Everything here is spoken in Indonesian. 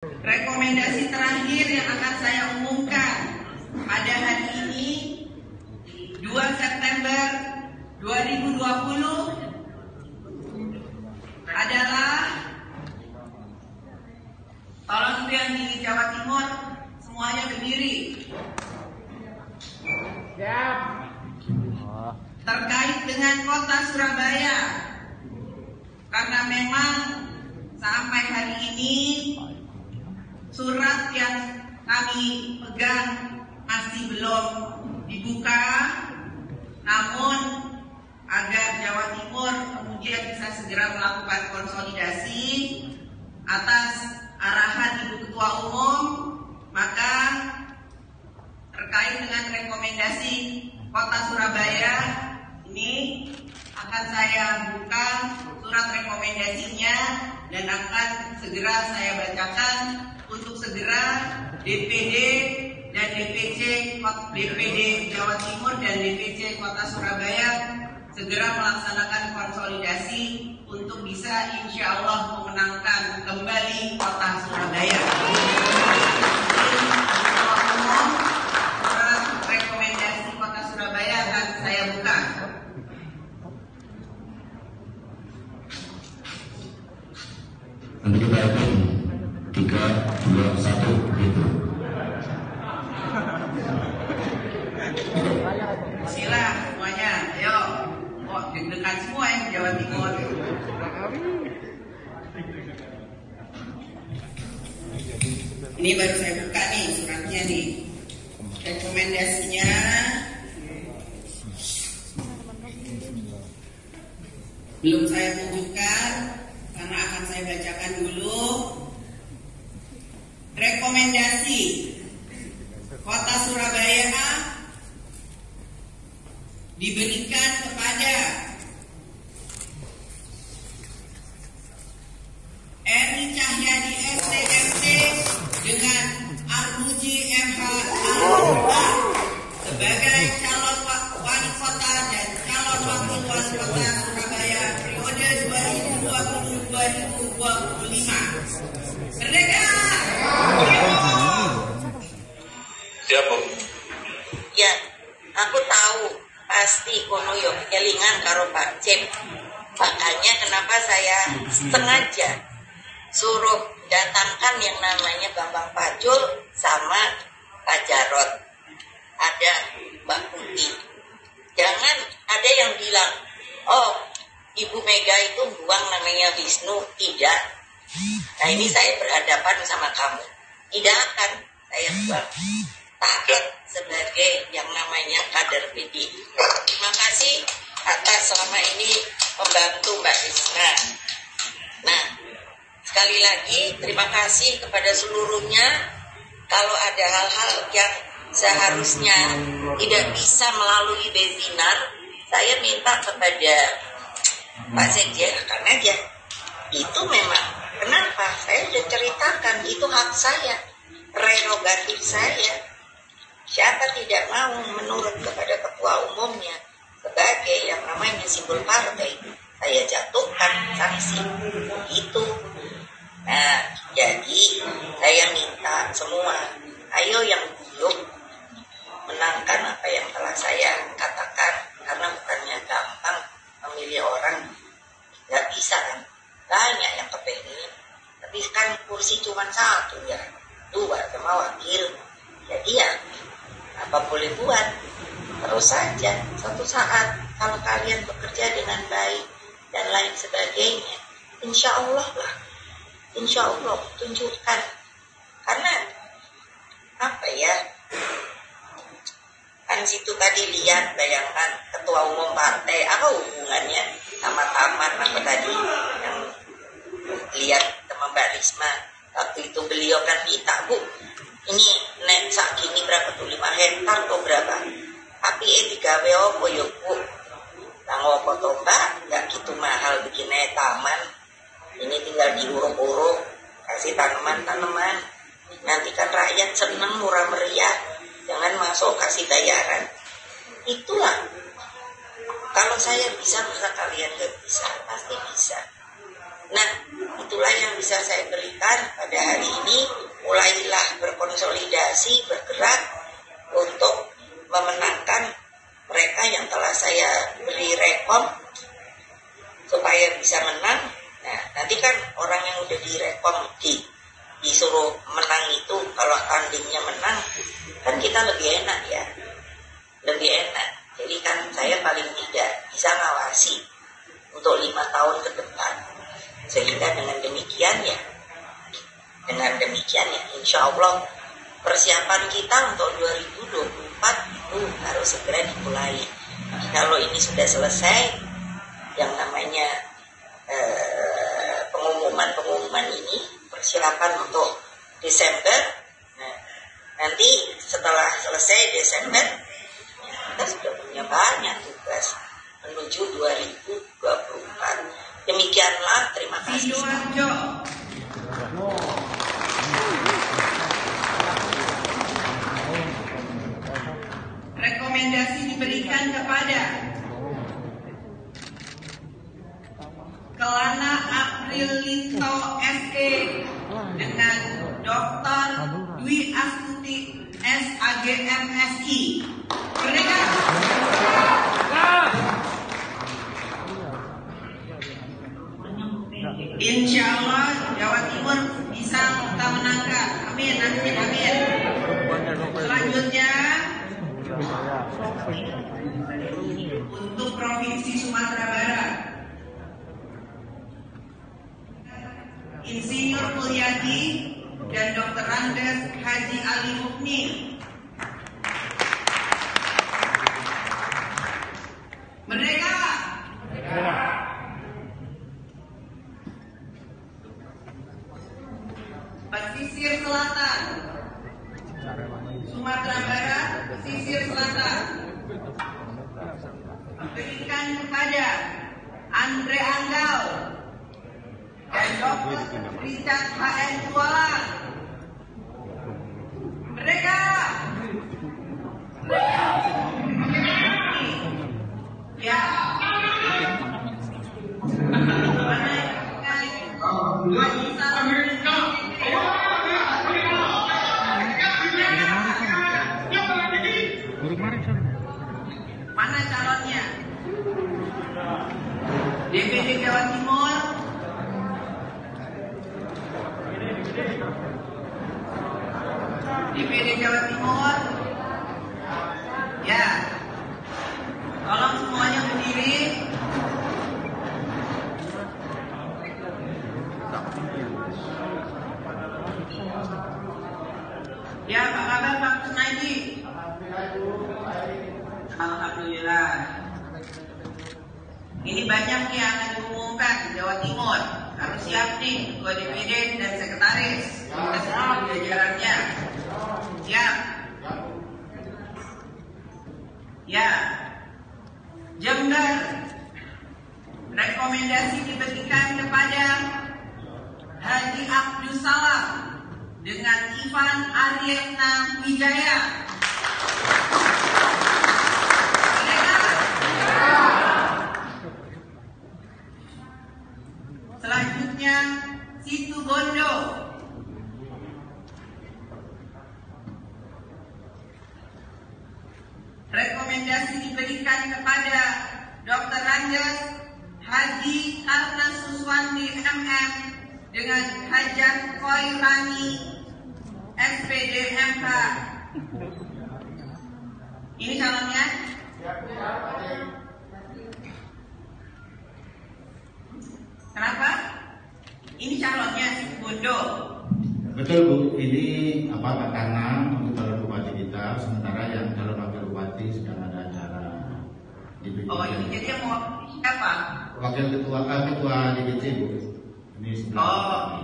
Rekomendasi terakhir yang akan saya umumkan pada hari ini 2 September 2020 adalah tolong itu yang di Jawa Timur semuanya berdiri. Terkait dengan kota Surabaya karena memang sampai hari ini surat yang kami pegang masih belum dibuka. Namun agar Jawa Timur kemudian bisa segera melakukan konsolidasi atas arahan Ibu Ketua Umum maka terkait dengan rekomendasi Kota Surabaya ini akan saya buka surat rekomendasinya dan akan segera saya bacakan untuk segera DPD dan DPC DPD Jawa Timur dan DPC Kota Surabaya segera melaksanakan konsolidasi untuk bisa insya Allah memenangkan kembali Kota Surabaya. Surat rekomendasi Kota Surabaya akan saya buka. Nanti kita hitung tiga, dua, satu, gitu. Sila semuanya, ayo. Kok semua yang Jawa Timur. Ini baru saya buka nih suratnya nih. Rekomendasinya belum saya tunjukkan karena akan saya bacakan dulu. Rekomendasi. Kota Surabaya diberikan Makanya kenapa saya sengaja suruh datangkan yang namanya Bambang Pacul sama Pak Jarot. Ada Mbak Putih. Jangan ada yang bilang, oh Ibu Mega itu buang namanya Wisnu. Tidak. Nah ini saya berhadapan sama kamu. Tidak akan saya buang takut sebagai yang namanya kader PD. Terima kasih atas selama ini membantu Mbak Risma. Nah, sekali lagi terima kasih kepada seluruhnya. Kalau ada hal-hal yang seharusnya tidak bisa melalui webinar, saya minta kepada Pak Sekjen akan aja. Itu memang kenapa saya sudah ceritakan itu hak saya, prerogatif saya. Siapa tidak mau menurut kepada ketua umumnya sebagai yang namanya simbol partai, saya jatuhkan sanksi. Itu. Nah, jadi saya minta semua, ayo yang duduk menangkan apa yang telah saya katakan karena bukannya gampang memilih orang. Nggak bisa kan? Banyak yang kepengen tapi kan kursi cuma satu ya. Dua sama wakil jadi ya apa boleh buat saja suatu saat kalau kalian bekerja dengan baik dan lain sebagainya insya Allah lah insya Allah tunjukkan. Karena apa ya kan situ tadi lihat bayangkan ketua umum partai apa hubungannya sama taman apa tadi yang lihat sama Mbak Risma? Waktu itu beliau kan minta bu ini nek sak gini berapa tuh? Lima hektar atau berapa tapi eh tiga apa ya bu? Nang apa toh mbak? Gitu mahal bikin taman. Ini tinggal diuruk-uruk kasih tanaman-tanaman. Nanti kan rakyat seneng murah meriah. Jangan masuk kasih bayaran. Itulah. Kalau saya bisa masa kalian gak bisa. Pasti bisa. Nah, itulah yang bisa saya berikan pada hari ini. Mulailah berkonsolidasi, bergerak untuk memenangkan mereka yang telah saya beri rekom supaya bisa menang. Nah, nanti kan direkom di disuruh menang itu kalau tandingnya menang kan kita lebih enak ya. Lebih enak. Jadi kan saya paling tidak bisa ngawasi untuk lima tahun ke depan. Sehingga dengan demikian ya dengan demikian ya insya Allah persiapan kita untuk 2024 itu harus segera dimulai. Kalau ini sudah selesai yang namanya eh, pengumuman-pengumuman ini persiapan untuk Desember. Nah, nanti setelah selesai Desember kita sudah punya banyak tugas menuju 2024 demikianlah terima kasih. Rekomendasi diberikan kepada Kelana Aprilito SE dengan Dr. Dwi Astuti SAGMSI. Mereka Insya Allah Jawa Timur bisa kita menangkan. Amin, amin, amin. Selanjutnya untuk Provinsi Sumatera Barat. Mulyadi dan Dr. Andes Haji Ali Mukni. Mereka pesisir selatan, Sumatera Barat, pesisir selatan. Berikan kepada Andre Anggal dan Dr. Richard HN Kuala. Mereka Ya. DPD Jawa Timur. Ya. Tolong semuanya berdiri. Ya, apa kabar Pak Kusnaidi? Alhamdulillah. Ini banyak yang akan diumumkan di Jawa Timur. Harus siap nih, Ketua DPD dan Sekretaris. Kita seluruh jajarannya. Siap. Ya. Jember. Rekomendasi diberikan kepada Haji Abdul Salam dengan Ivan Aryana Wijaya. Selanjutnya Situ Bondo. Rekomendasi diberikan kepada Dr. Anjas Haji Karna Suswandi MM dengan Hajat Koirani SPD MK. Ini calonnya? Kenapa? Ini calonnya Bondo. Betul Bu, ini apa karena untuk calon bupati kita, sementara yang calon wakil bupati sedang ada acara di. Oh ini jadi yang mau siapa? Wakil ketua eh, ketua DPC Bu. Ini sebelah. Oh